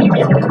you.